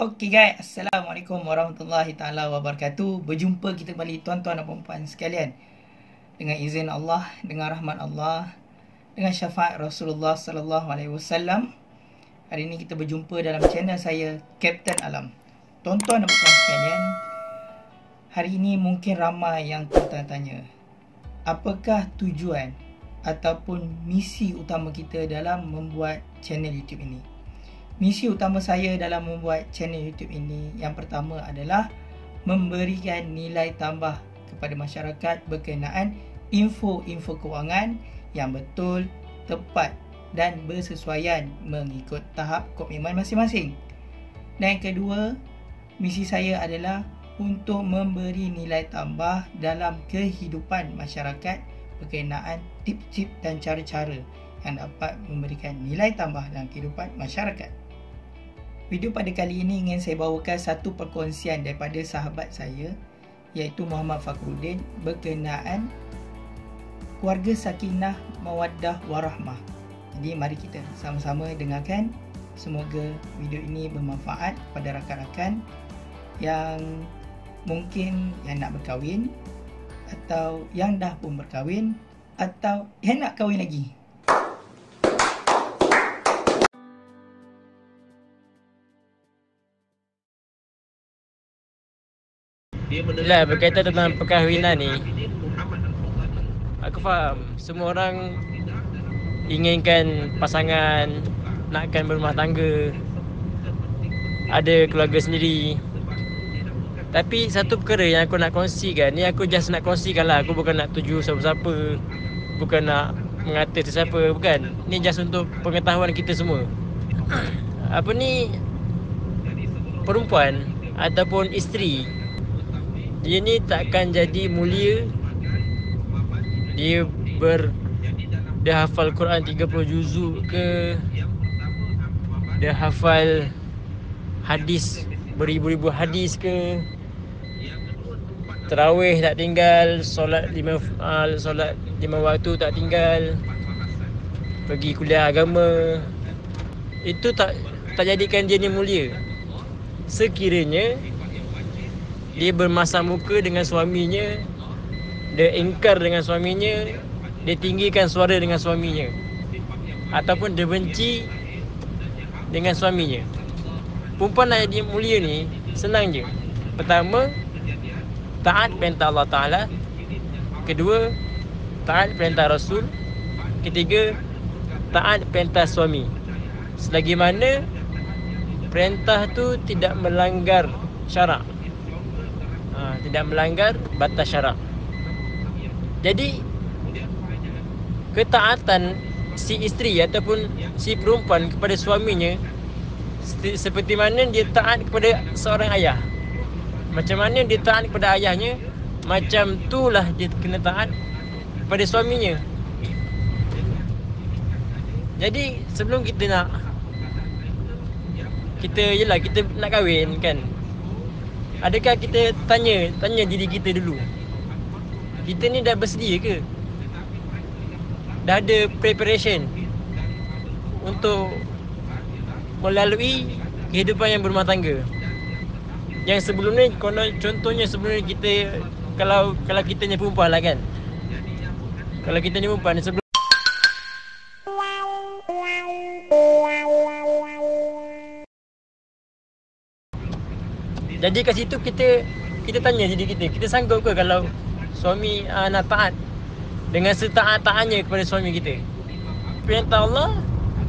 Okey guys, Assalamualaikum warahmatullahi taala wabarakatuh. Berjumpa kita kembali tuan-tuan dan puan sekalian. Dengan izin Allah, dengan rahmat Allah, dengan syafaat Rasulullah sallallahu alaihi wasallam. Hari ini kita berjumpa dalam channel saya Captain Alam. Tuan-tuan dan puan sekalian, hari ini mungkin ramai yang bertanya-tanya. Apakah tujuan ataupun misi utama kita dalam membuat channel YouTube ini? Misi utama saya dalam membuat channel YouTube ini yang pertama adalah memberikan nilai tambah kepada masyarakat berkenaan info-info kewangan yang betul, tepat dan bersesuaian mengikut tahap komitmen masing-masing. Dan yang kedua, misi saya adalah untuk memberi nilai tambah dalam kehidupan masyarakat berkenaan tip-tip dan cara-cara yang dapat memberikan nilai tambah dalam kehidupan masyarakat. Video pada kali ini ingin saya bawakan satu perkongsian daripada sahabat saya iaitu Muhammad Fakhruddin berkenaan keluarga sakinah mawaddah warahmah. Jadi mari kita sama-sama dengarkan. Semoga video ini bermanfaat pada rakan-rakan yang mungkin yang nak berkahwin atau yang dah pun berkahwin atau yang nak kahwin lagi. Yelah berkaitan tentang perkahwinan ni. Aku faham. Semua orang Inginkan pasangan Nakkan berumah tangga Ada keluarga sendiri. Tapi satu perkara yang aku nak kongsikan Ni aku just nak kongsikan lah. Aku bukan nak tuju siapa-siapa Bukan nak mengata sesiapa Bukan. Ni just untuk pengetahuan kita semua. Apa ni? Perempuan Ataupun isteri dia ni takkan jadi mulia. Dia ber dia hafal Quran 30 juzuk ke? Dia hafal hadis beribu-ribu hadis ke? Terawih tak tinggal solat lima uh, solat lima waktu tak tinggal pergi kuliah agama. Itu tak tak jadikan dia ni mulia. Sekiranya dia bermasa muka dengan suaminya dia ingkar dengan suaminya dia tinggikan suara dengan suaminya. Ataupun dia benci dengan suaminya. Perempuan nak jadi mulia ni senang je. Pertama taat perintah Allah Ta'ala. Kedua taat perintah Rasul. Ketiga taat perintah suami. Selagi mana perintah tu tidak melanggar syarak ha, tidak melanggar batas syarak. Jadi ketaatan si isteri ataupun si perempuan kepada suaminya seperti mana dia taat kepada seorang ayah. Macam mana dia taat kepada ayahnya, macam itulah dia kena taat kepada suaminya. Jadi sebelum kita nak kita yalah kita nak kahwin kan Adakah kita tanya Tanya diri kita dulu? Kita ni dah bersedia ke? Dah ada preparation Untuk Melalui Kehidupan yang berumah tangga. Yang sebelum ni Contohnya sebelum ni kita Kalau Kalau kita ni perempuan lah kan? Kalau kita ni perempuan sebelum Jadi kat situ kita kita tanya diri kita, kita sanggup ke kalau suami uh, nak taat dengan setaat-taatnya kepada suami kita? Perintah Allah,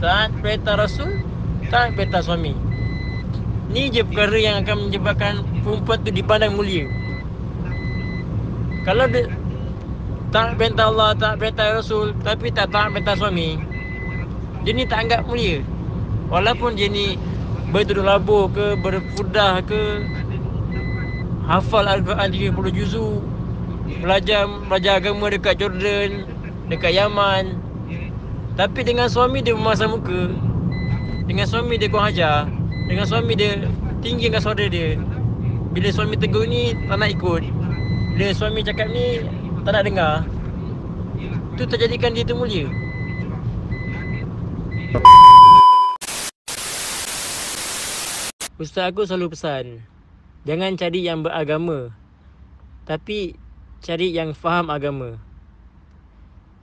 taat perintah Rasul, taat perintah suami. Ni je perkara yang akan menyebabkan perempuan tu dipandang mulia. Kalau dia taat perintah Allah, taat perintah Rasul tapi tak taat perintah suami, dia ni tak anggap mulia. Walaupun dia ni bertuduh labur ke, berfudah ke, hafal Al-Quran 30 juzu. Belajar belajar agama dekat Jordan dekat Yaman. Tapi dengan suami dia memasang muka. Dengan suami dia kurang ajar. Dengan suami dia tinggikan suara dia. Bila suami tegur ni tak nak ikut. Bila suami cakap ni tak nak dengar. Tu terjadikan dia tu mulia. Ustaz aku selalu pesan, jangan cari yang beragama. Tapi cari yang faham agama.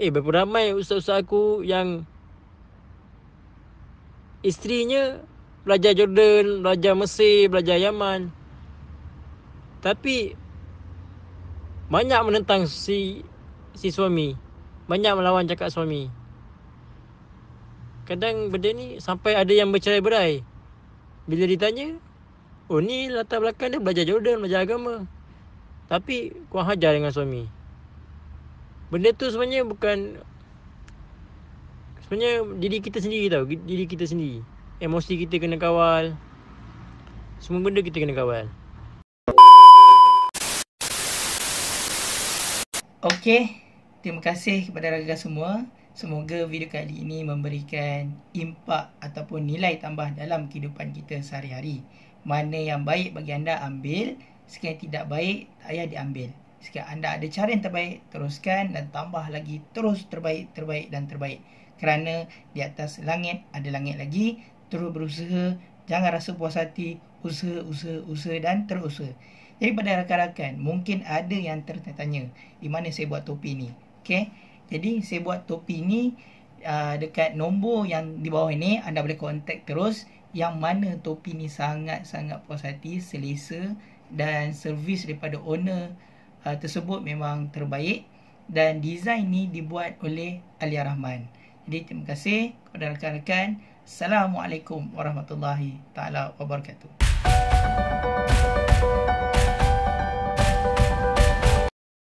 Eh, berapa ramai ustaz-ustaz aku yang isterinya belajar Jordan, belajar Mesir, belajar Yaman. Tapi banyak menentang si si suami. Banyak melawan cakap suami. Kadang benda ni sampai ada yang bercerai-berai. Bila ditanya, oh ni latar belakang dia belajar Jordan, belajar agama. Tapi kurang hajar dengan suami. Benda tu sebenarnya bukan Sebenarnya diri kita sendiri tau Diri kita sendiri Emosi kita kena kawal Semua benda kita kena kawal Okey Terima kasih kepada raga semua Semoga video kali ini memberikan impak ataupun nilai tambah dalam kehidupan kita sehari-hari. Mana yang baik bagi anda ambil, sekiranya tidak baik tak payah diambil. Sekiranya anda ada cara yang terbaik, teruskan dan tambah lagi terus terbaik, terbaik dan terbaik. Kerana di atas langit ada langit lagi terus berusaha. Jangan rasa puas hati usaha usaha usaha dan terus usaha jadi pada rakan-rakan mungkin ada yang tertanya di mana saya buat topi ni? Okey? Jadi saya buat topi ni uh, dekat nombor yang di bawah ini anda boleh kontak terus yang mana topi ni sangat-sangat puas hati selesa dan servis daripada owner uh, tersebut memang terbaik dan design ni dibuat oleh Alia Rahman. Jadi terima kasih kepada rakan-rakan. Assalamualaikum warahmatullahi taala wabarakatuh.